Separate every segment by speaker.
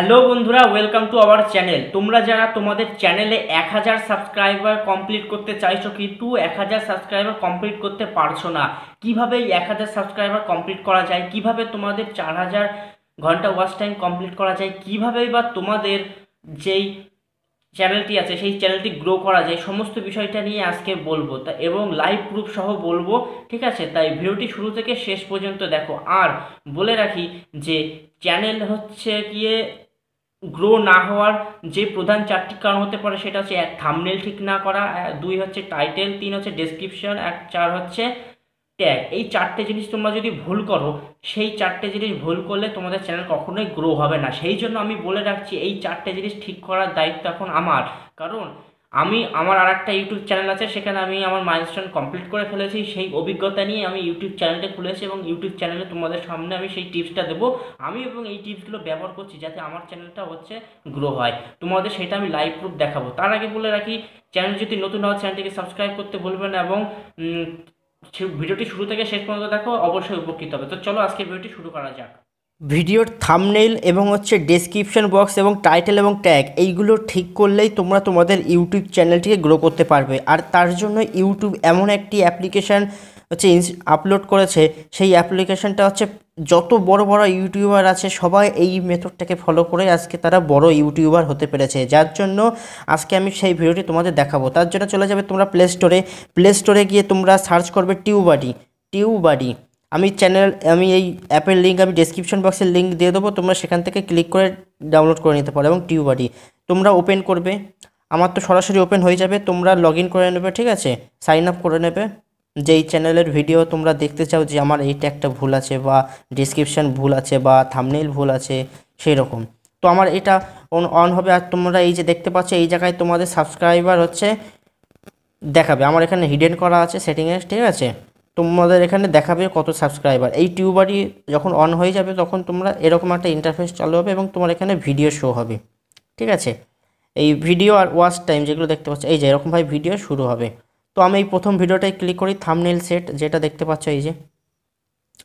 Speaker 1: Hello বন্ধুরা, welcome to our channel. তোমরা যারা তোমাদের চ্যানেলে এক হাজার সাবস্ক্রাইবার কমপ্লিট করতে চাইছো, কিন্তু এক হাজার সাবস্ক্রাইবার কমপ্লিট করতে পারছ না, কীভাবে এক হাজার সাবস্ক্রাইবার কমপ্লিট করা যায়? কীভাবে তোমাদের চার হাজার ঘণ্টা ওয়াচ টাইম কমপ্লিট করা যায়? কীভাবে বা তোমাদের যেই চ্যানেলটি আছে, সেই চ্যানেলটি গ্রো করা যায়? সমস্ত বিষয়টা নিয়ে আজকে বলব। তা এবং লাইভ প্রুফ সহ বলব, ঠিক আছে? তাই ভিডিওটি শুরু থেকে শেষ পর্যন্ত দেখো। আর বলে রাখি যে চ্যানেল হচ্ছে গিয়ে গ্রো না হওয়ার যে প্রধান চারটি কারণ হতে পারে সেটা হচ্ছে, এক থামনেল ঠিক না করা দুই হচ্ছে টাইটেল তিন হচ্ছে ডেসক্রিপশন এক চার হচ্ছে ট্যাগ এই চারটে জিনিস তোমরা যদি ভুল করো, সেই চারটে জিনিস ভুল করলে তোমাদের চ্যানেল কখনোই গ্রো হবে না। সেই জন্য আমি বলে রাখছি, এই চারটে জিনিস ঠিক করার দায়িত্ব এখন আমার। কারণ আমি আমার আর একটা ইউটিউব চ্যানেল আছে, সেখানে আমি আমার মাইলস্টোন কমপ্লিট করে ফেলেছি। সেই অভিজ্ঞতা নিয়ে আমি ইউটিউব চ্যানেলটা খুলেছি এবং ইউটিউব চ্যানেলে তোমাদের সামনে আমি সেই টিপসটা দেবো। আমি এবং এই টিপসগুলো ব্যবহার করছি যাতে আমার চ্যানেলটা হচ্ছে গ্রো হয়। তোমাদের সেটা আমি লাইভ প্রুফ দেখাবো। তার আগে বলে রাখি চ্যানেল যদি নতুন হয় চ্যানেলটিকে সাবস্ক্রাইব করতে ভুলবেন এবং ভিডিওটি শুরু থেকে শেষ পর্যন্ত দেখো, অবশ্যই উপকৃত হবে। তো চলো আজকের ভিডিওটি শুরু করা যাক।
Speaker 2: ভিডিওর থামনেইল এবং হচ্ছে ডেসক্রিপশন বক্স এবং টাইটেল এবং ট্যাগ এইগুলো ঠিক করলেই তোমরা তোমাদের ইউটিউব চ্যানেলটিকে গ্রো করতে পারবে। আর তার জন্য ইউটিউব এমন একটি অ্যাপ্লিকেশান হচ্ছে আপলোড করেছে। সেই অ্যাপ্লিকেশানটা হচ্ছে যত বড় বড় ইউটিউবার আছে, সবাই এই মেথডটাকে ফলো করে আজকে তারা বড় ইউটিউবার হতে পেরেছে। যার জন্য আজকে আমি সেই ভিডিওটি তোমাদের দেখাবো। তার জন্য চলে যাবে তোমরা প্লে স্টোরে প্লে স্টোরে গিয়ে তোমরা সার্চ করবে টিউবাডি টিউবাডি আমি চ্যানেল আমি এই অ্যাপের লিঙ্ক আমি ডেসক্রিপশন বক্সের লিঙ্ক দিয়ে দেবো, তোমরা সেখান থেকে ক্লিক করে ডাউনলোড করে নিতে পারো এবং টিউবাডি তোমরা ওপেন করবে, আমার তো সরাসরি ওপেন হয়ে যাবে, তোমরা লগ করে নেবে, ঠিক আছে? সাইন আপ করে নেবে। যেই চ্যানেলের ভিডিও তোমরা দেখতে চাও যে আমার এই ট্যাগটা ভুল আছে বা ডিসক্রিপশন ভুল আছে বা থামনেল ভুল আছে সেই রকম তো আমার এটা অন হবে আর তোমরা এই যে দেখতে পাচ্ছ, এই জায়গায় তোমাদের সাবস্ক্রাইবার হচ্ছে, দেখাবে। আমার এখানে হিডেন করা আছে সেটিংয়ে ঠিক আছে? তোমাদের এখানে দেখাবে কত সাবস্ক্রাইবার এই টিউবারই যখন অন হয়ে যাবে তখন তোমরা এরকম একটা ইন্টারফেস চালু হবে এবং তোমার এখানে ভিডিও শো হবে। ঠিক আছে? এই ভিডিও আর ওয়াচ টাইম যেগুলো দেখতে পাচ্ছ, এই যে এরকমভাবে ভিডিও শুরু হবে। তো আমি এই প্রথম ভিডিওটাই ক্লিক করি থামনেল সেট যেটা দেখতে পাচ্ছ এই যে।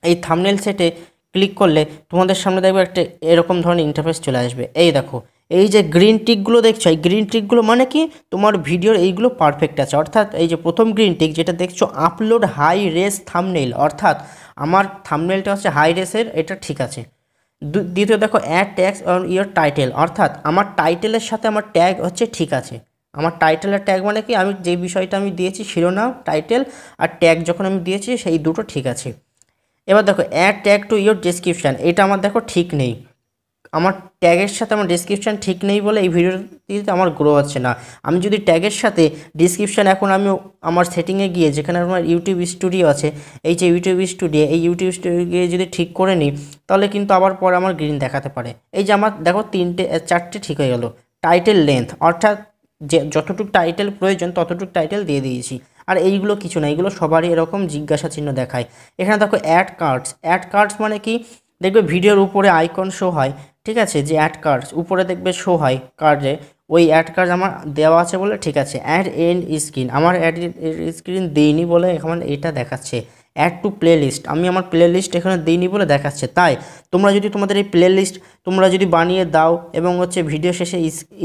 Speaker 2: এই থামনেল সেটে ক্লিক করলে তোমাদের সামনে দেখবে একটা এরকম ধরনের ইন্টারফেস চলে আসবে। এই দেখো এই যে গ্রিন টিকগুলো দেখছ, এই গ্রিন টিকগুলো মানে কি? তোমার ভিডিওর এইগুলো পারফেক্ট আছে। অর্থাৎ এই যে প্রথম গ্রিন টিক যেটা দেখছ আপলোড হাই রেস থামনেল অর্থাৎ আমার থামনেলটা হচ্ছে হাই রেসের এটা ঠিক আছে। দ্বিতীয় দেখো add tags on your title অর্থাৎ আমার টাইটেলের সাথে আমার ট্যাগ হচ্ছে ঠিক আছে। আমার টাইটেলের ট্যাগ মানে কি? আমি যে বিষয়টা আমি দিয়েছি, শিরোনাম টাইটেল আর ট্যাগ যখন আমি দিয়েছি, সেই দুটো ঠিক আছে। এবার দেখো add tag to your description এটা আমার দেখো ঠিক নেই। আমার ট্যাগের সাথে আমার ডিসক্রিপশান ঠিক নেই বলে এই ভিডিওটিতে আমার গ্রো হচ্ছে না। আমি যদি ট্যাগের সাথে ডিসক্রিপশান এখন আমি আমার সেটিংয়ে গিয়ে যেখানে আমার ইউটিউব স্টুডিও আছে, এই যে ইউটিউব স্টুডিও এই ইউটিউব স্টুডিও গিয়ে যদি ঠিক করে নিই, তাহলে কিন্তু আবার পরে আমার গ্রিন দেখাতে পারে। এই যে আমার দেখো তিনটে চারটে ঠিক হয়ে গেল। টাইটেল লেন্থ অর্থাৎ যে যতটুকু টাইটেল প্রয়োজন, ততটুকু টাইটেল দিয়ে দিয়েছি। আর এইগুলো কিছু না, এইগুলো সবারই এরকম জিজ্ঞাসা চিহ্ন দেখায়। এখানে দেখো অ্যাড কার্ডস অ্যাড কার্ডস মানে কি? দেখবে ভিডিওর উপরে আইকন শো হয় ঠিক আছে, যে অ্যাড কার্ডস উপরে দেখবে শো হয় কার্ডে ওই অ্যাড কার্ড আমার দেওয়া আছে বলে ঠিক আছে অ্যাড এন্ড স্ক্রিন আমার অ্যাড স্ক্রিন দিইনি বলে এখন এটা দেখাচ্ছে। অ্যাড টু প্লে লিস্ট আমি আমার প্লে লিস্ট এখানে দিইনি বলে দেখাচ্ছে। তাই তোমরা যদি তোমাদের এই প্লে লিস্ট তোমরা যদি বানিয়ে দাও এবং হচ্ছে ভিডিও শেষে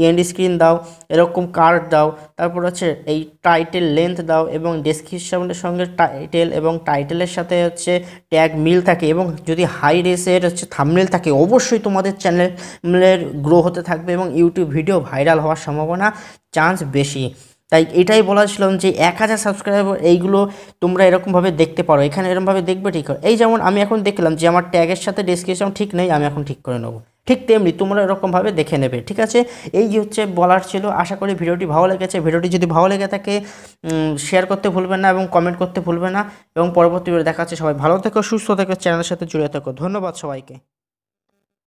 Speaker 2: এন্ড স্ক্রিন দাও, এরকম কার্ড দাও, তারপর হচ্ছে এই টাইটেল লেন্থ দাও এবং ডেসক্রিপশনের সঙ্গে টাইটেল এবং টাইটেলের সাথে হচ্ছে ট্যাগ মিল থাকে এবং যদি হাই রেসের হচ্ছে থামনেল থাকে, অবশ্যই তোমাদের চ্যানেলের গ্রো হতে থাকবে এবং ইউটিউব ভিডিও ভাইরাল হওয়ার সম্ভাবনা চান্স বেশি। তাই এটাই বলাছিলাম যে এক হাজার সাবস্ক্রাইবার এইগুলো তোমরা এরকমভাবে দেখতে পারো। এখানে এরকমভাবে দেখবে ঠিক এই যেমন আমি এখন দেখলাম যে আমার ট্যাগের সাথে ডেসক্রিপশন ঠিক নেই, আমি এখন ঠিক করে নেব। ঠিক তেমনি তোমরা এরকমভাবে দেখে নেবে, ঠিক আছে? এই যে হচ্ছে বলার ছিল। আশা করি ভিডিওটি ভালো লেগেছে। ভিডিওটি যদি ভালো লেগে থাকে শেয়ার করতে ভুলবেন না এবং কমেন্ট করতে ভুলবেন না। এবং পরবর্তী ভিডিও দেখা যাচ্ছে সবাই ভালো থেকো, সুস্থ থেকো চ্যানেলের সাথে জুড়ে থেকো। ধন্যবাদ সবাইকে।